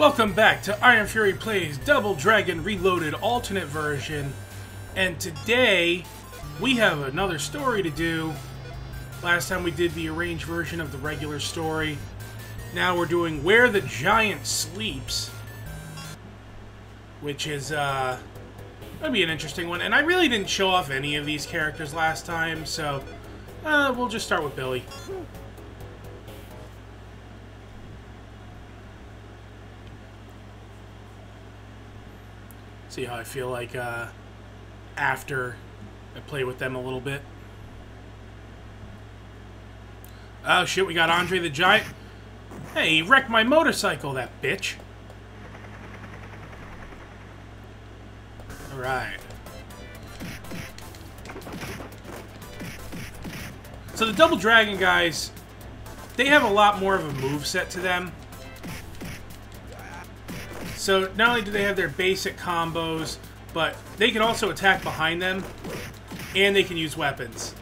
Welcome back to Iron Fury Plays Double Dragon Reloaded alternate version. And today we have another story to do. Last time we did the arranged version of the regular story. Now we're doing Where the Giant Sleeps. Which is, uh, gonna be an interesting one. And I really didn't show off any of these characters last time, so, uh, we'll just start with Billy. See how I feel like uh, after I play with them a little bit. Oh shit, we got Andre the Giant. Hey, he wrecked my motorcycle, that bitch. Alright. So the Double Dragon guys, they have a lot more of a move set to them. So not only do they have their basic combos, but they can also attack behind them, and they can use weapons.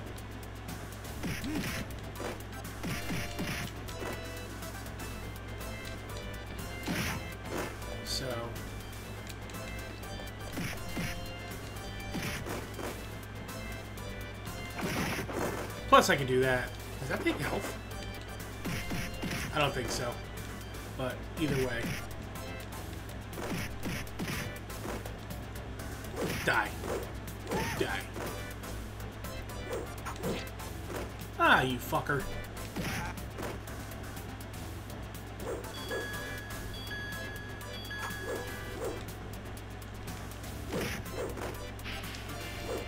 So... Plus I can do that. Does that take health? I don't think so. But either way. Die. Die. Ah, you fucker.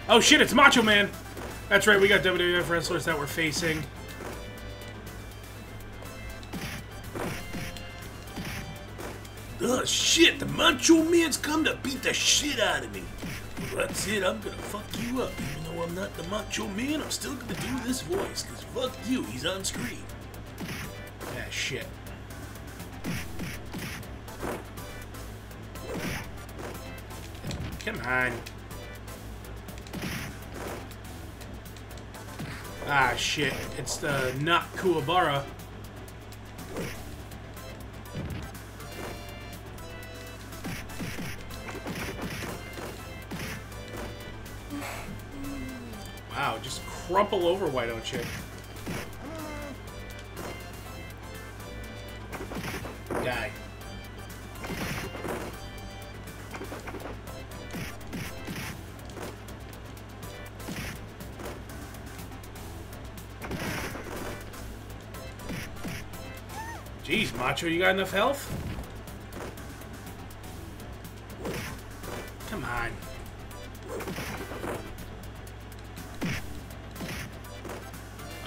Oh shit, it's Macho Man! That's right, we got WWF wrestlers that we're facing. Oh shit, the Macho Man's come to beat the shit out of me. That's it, I'm gonna fuck you up. Even though I'm not the Macho Man, I'm still gonna do this voice, cause fuck you, he's on screen. Ah, shit. Come on. Ah, shit. It's the not Kuwabara. Wow, just crumple over, why don't you? Die. Jeez, Macho, you got enough health?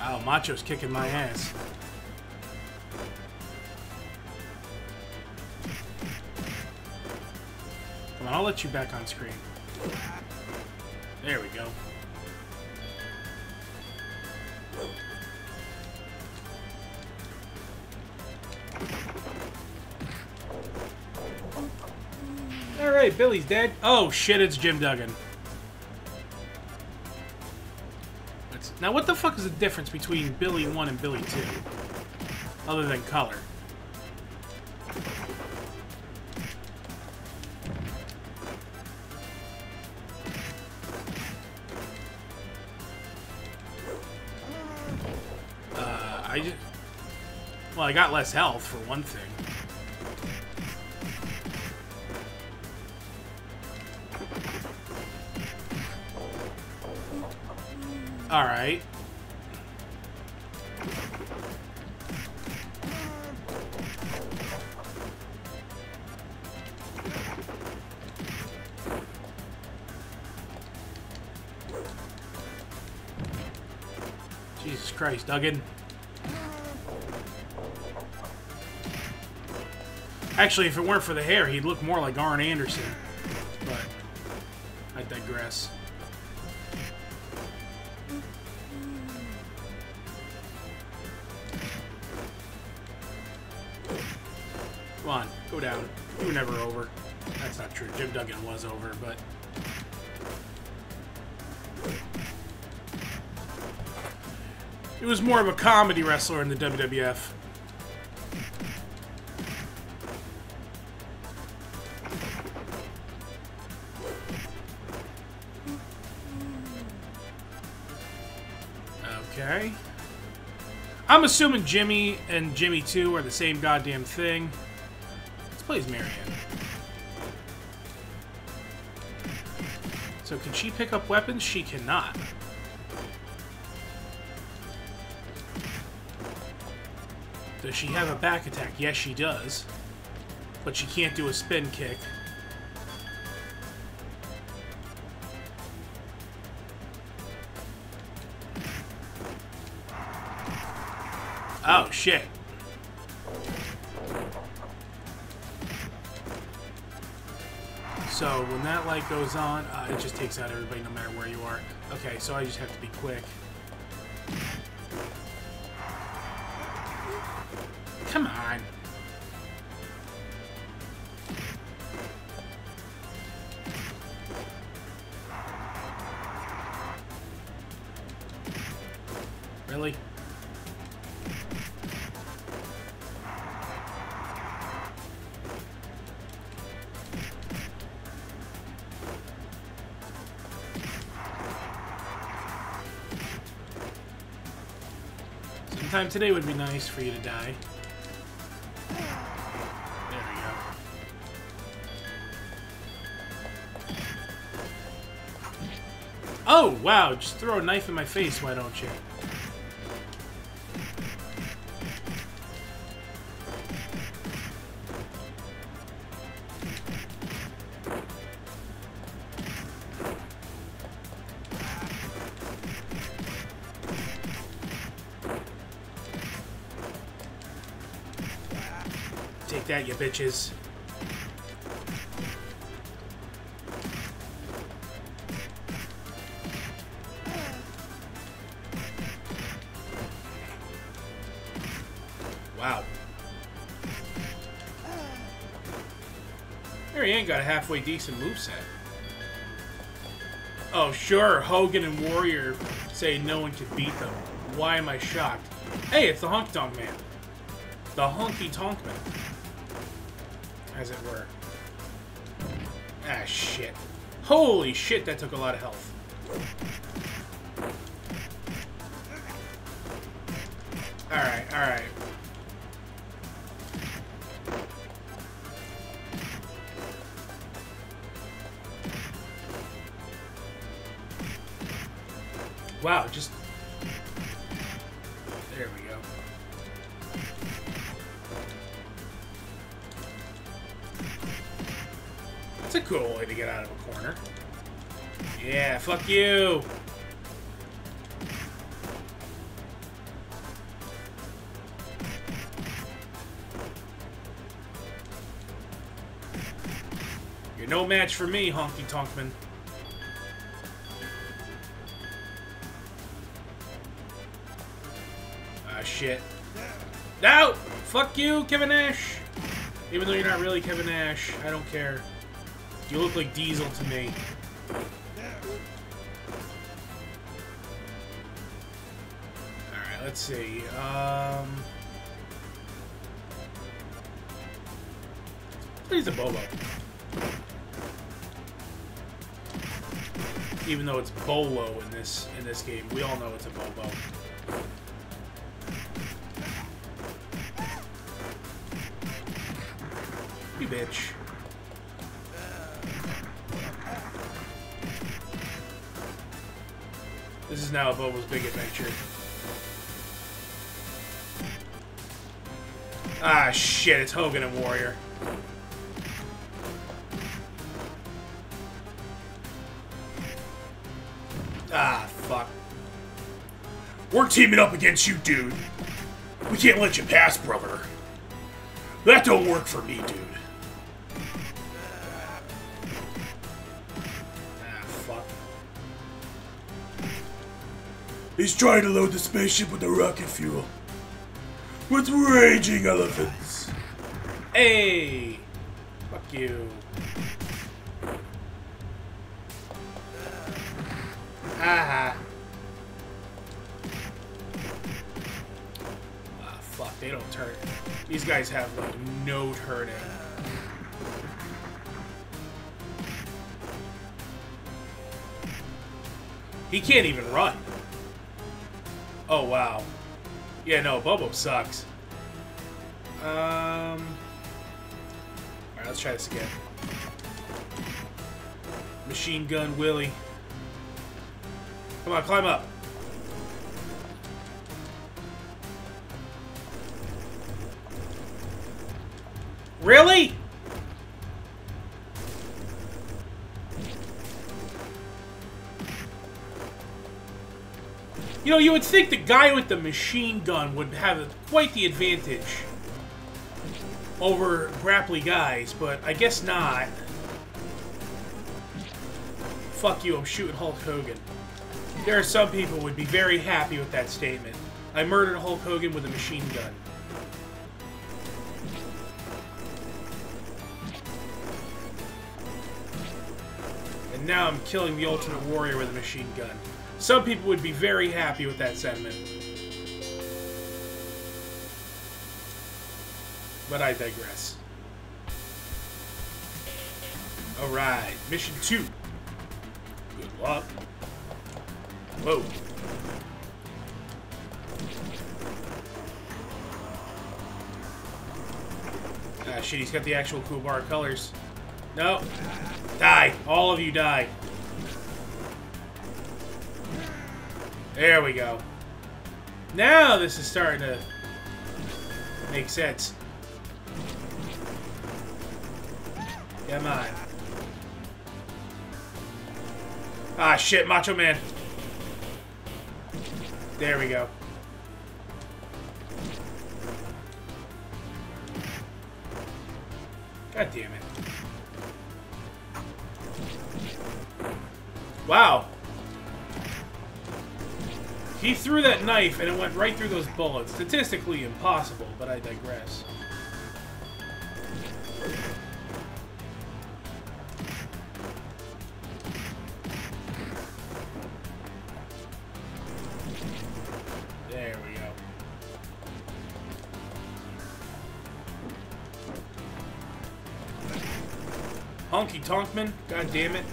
Wow, Macho's kicking my ass. Come on, I'll let you back on screen. There we go. Alright, Billy's dead. Oh shit, it's Jim Duggan. Now what the fuck is the difference between Billy 1 and Billy 2? Other than color. Uh, I just... Well, I got less health, for one thing. Alright. Jesus Christ, Duggan. Actually, if it weren't for the hair, he'd look more like Arn Anderson. But I digress. on, go down. You were never over. That's not true. Jim Duggan was over, but... It was more of a comedy wrestler in the WWF. Okay. I'm assuming Jimmy and Jimmy 2 are the same goddamn thing. Play as Marianne. So can she pick up weapons? She cannot. Does she have a back attack? Yes, she does. But she can't do a spin kick. Oh, shit. That light goes on, uh, it just takes out everybody no matter where you are. Okay, so I just have to be quick. Come on. Sometime today would be nice for you to die. There we go. Oh, wow, just throw a knife in my face, why don't you? Take that, you bitches. Wow. Marianne got a halfway decent moveset. Oh, sure, Hogan and Warrior say no one can beat them. Why am I shocked? Hey, it's the Honky Tonk Man. The Honky Tonk Man. As it were. Ah, shit. Holy shit, that took a lot of health. Alright, alright. Wow, just... That's a cool way to get out of a corner. Yeah, fuck you! You're no match for me, Honky Tonkman. Ah, shit. No! Fuck you, Kevin Nash! Even though you're not really Kevin Nash, I don't care. You look like Diesel to me. Alright, let's see. Um... He's a Bobo. Even though it's Bolo in this in this game, we all know it's a Bobo. You bitch. This is now Bobo's Big Adventure. Ah, shit, it's Hogan and Warrior. Ah, fuck. We're teaming up against you, dude. We can't let you pass, brother. That don't work for me, dude. He's trying to load the spaceship with the rocket fuel. With raging elephants. Hey! Fuck you. Haha. Ah, fuck, they don't turn. These guys have, like, no turning. He can't even run. Oh, wow. Yeah, no, Bobo sucks. Um... Alright, let's try this again. Machine Gun Willie. Come on, climb up. Really? You know, you would think the guy with the machine gun would have quite the advantage over grapply guys, but I guess not. Fuck you, I'm shooting Hulk Hogan. There are some people would be very happy with that statement. I murdered Hulk Hogan with a machine gun. And now I'm killing the Ultimate Warrior with a machine gun. Some people would be very happy with that sentiment. But I digress. Alright, mission two. Good luck. Whoa. Ah, shit, he's got the actual Kuwabara colors. No. Die. All of you die. There we go. Now this is starting to make sense. Come on. Ah, shit, Macho Man. There we go. God damn it. Wow. He threw that knife and it went right through those bullets. Statistically impossible, but I digress. There we go. Honky Tonkman, god damn it.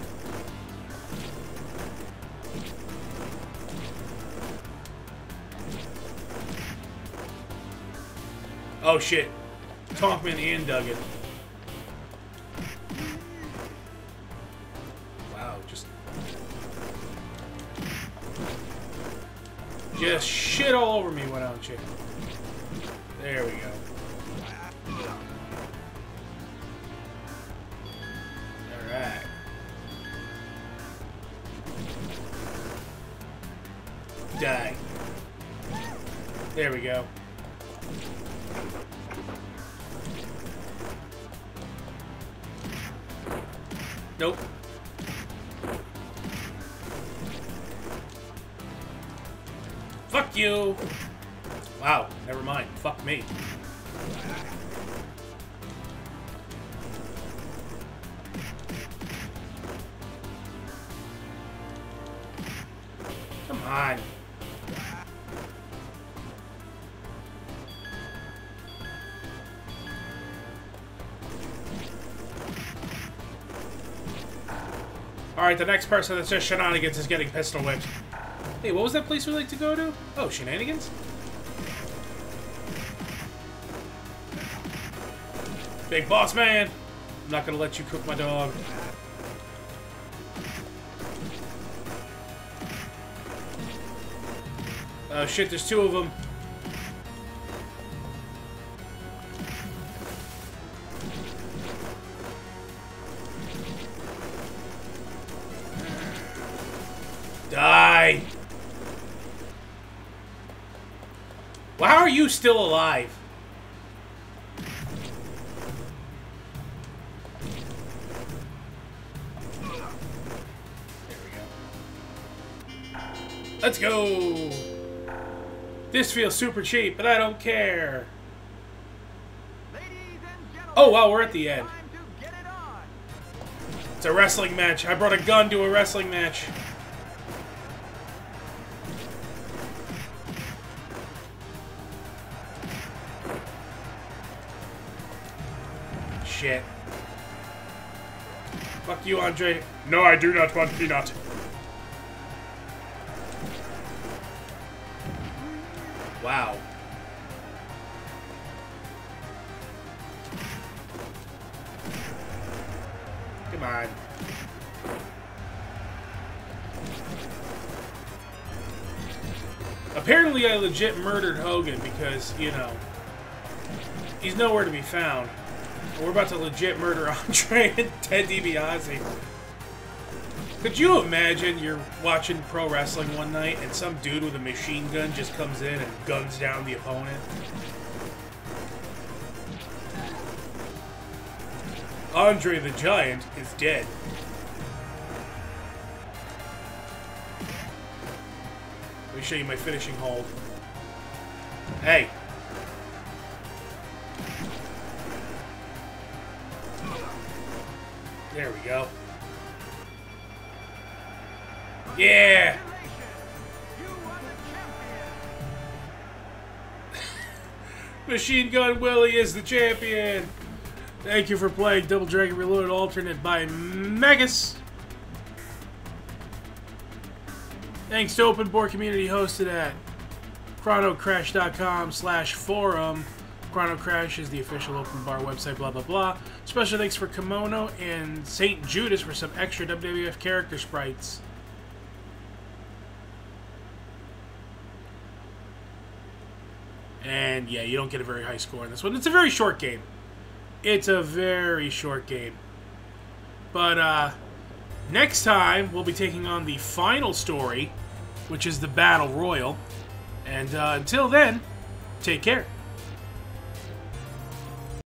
Oh shit. Tonkman and Duggan. Wow, just... Just shit all over me, why don't you? There we go. Alright. Die. There we go. Nope. Fuck you! Wow, never mind. Fuck me. Come on. Alright, the next person that says shenanigans is getting pistol whipped. Hey, what was that place we like to go to? Oh, shenanigans? Big boss man! I'm not gonna let you cook my dog. Oh shit, there's two of them. Die! How are you still alive? Let's go! This feels super cheap, but I don't care. Oh, wow, we're at the end. It's a wrestling match. I brought a gun to a wrestling match. shit. Fuck you, Andre. No, I do not want peanut. Wow. Come on. Apparently I legit murdered Hogan because, you know, he's nowhere to be found. We're about to legit murder Andre and Ted DiBiase. Could you imagine you're watching pro wrestling one night and some dude with a machine gun just comes in and guns down the opponent? Andre the Giant is dead. Let me show you my finishing hold. Hey. There we go. Yeah! Machine Gun Willie is the champion! Thank you for playing Double Dragon Reloaded Alternate by Megas! Thanks to OpenBOR Community hosted at chronocrash.com slash forum. Chrono Crash is the official OpenBOR website, blah, blah, blah. Special thanks for Kimono and St. Judas for some extra WWF character sprites. And yeah, you don't get a very high score in this one. It's a very short game. It's a very short game. But uh, next time, we'll be taking on the final story, which is the Battle Royal. And uh, until then, take care.